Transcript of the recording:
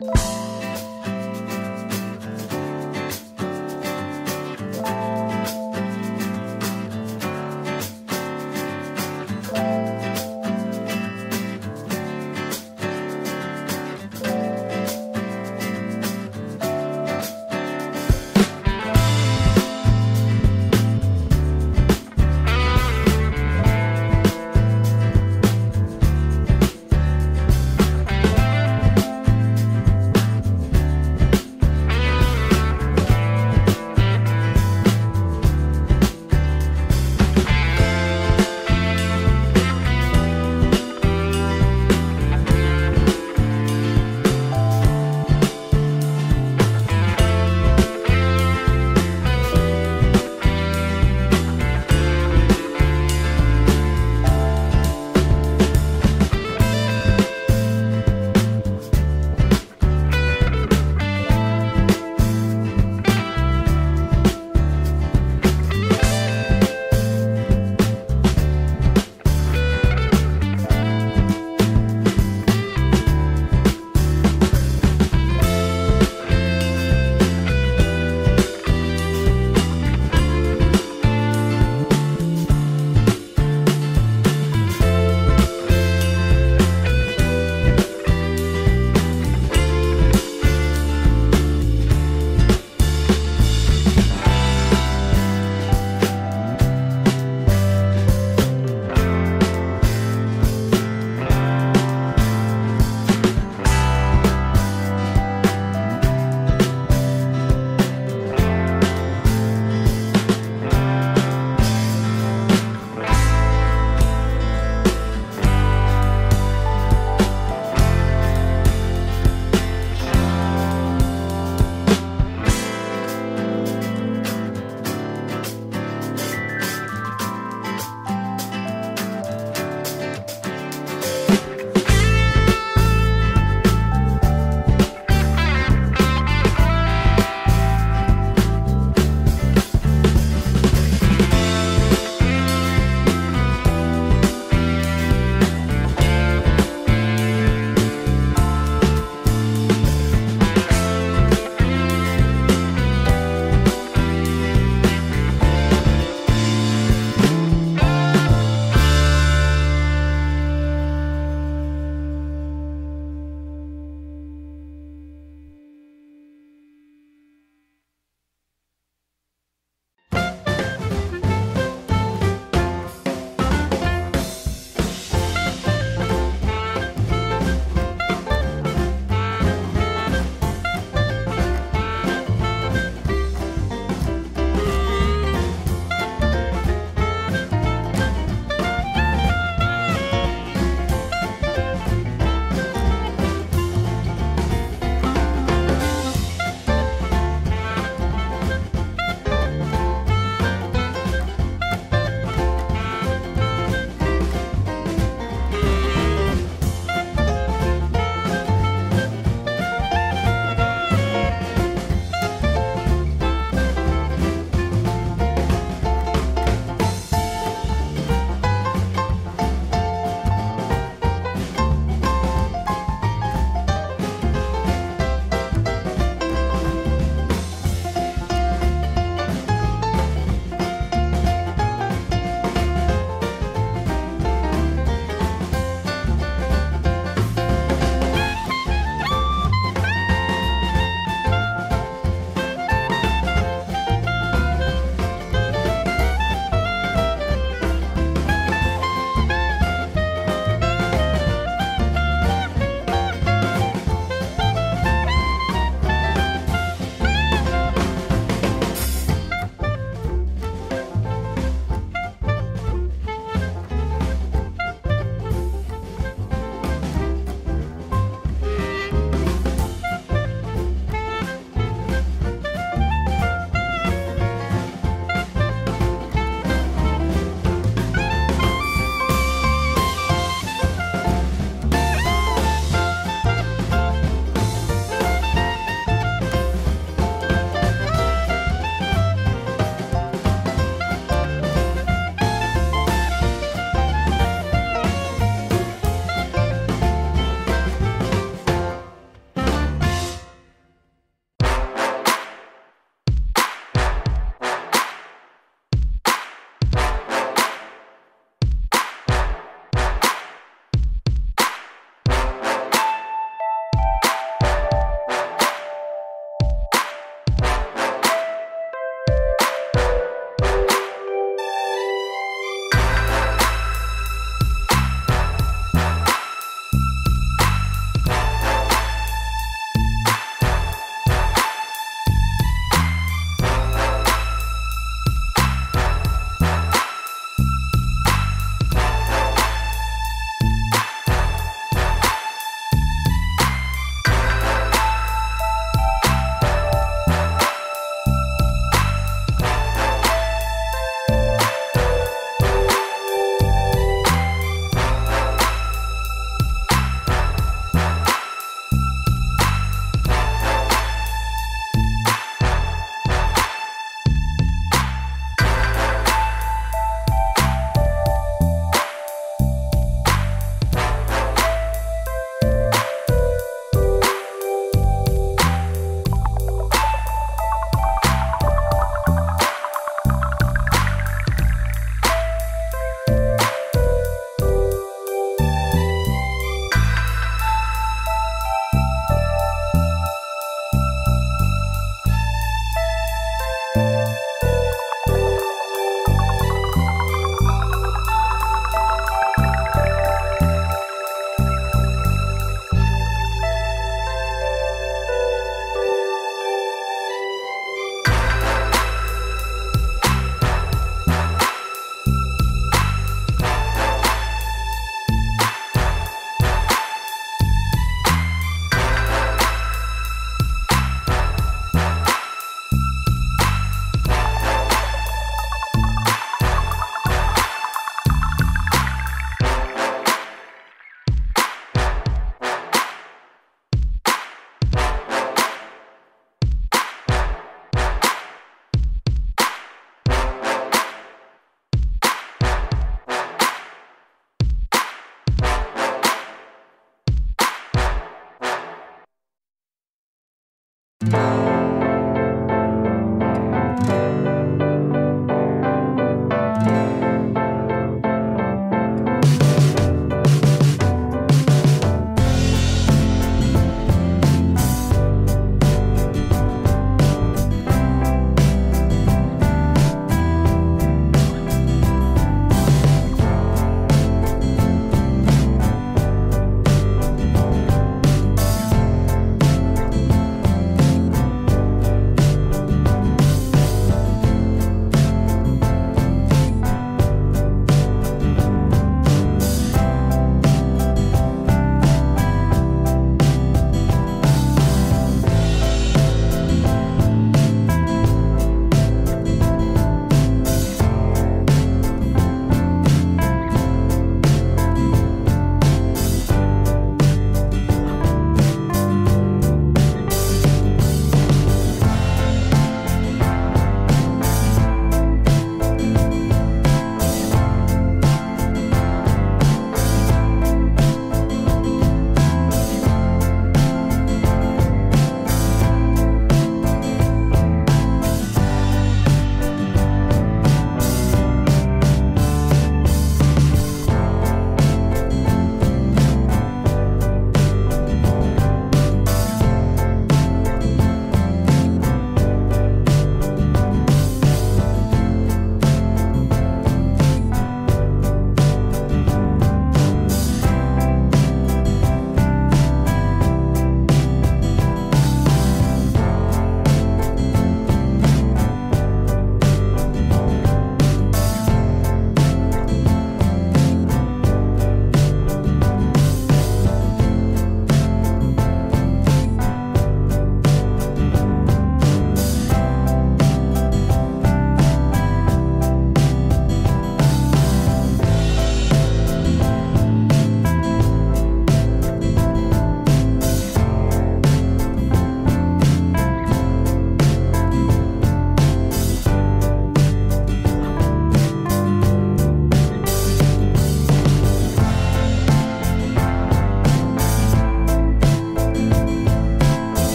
you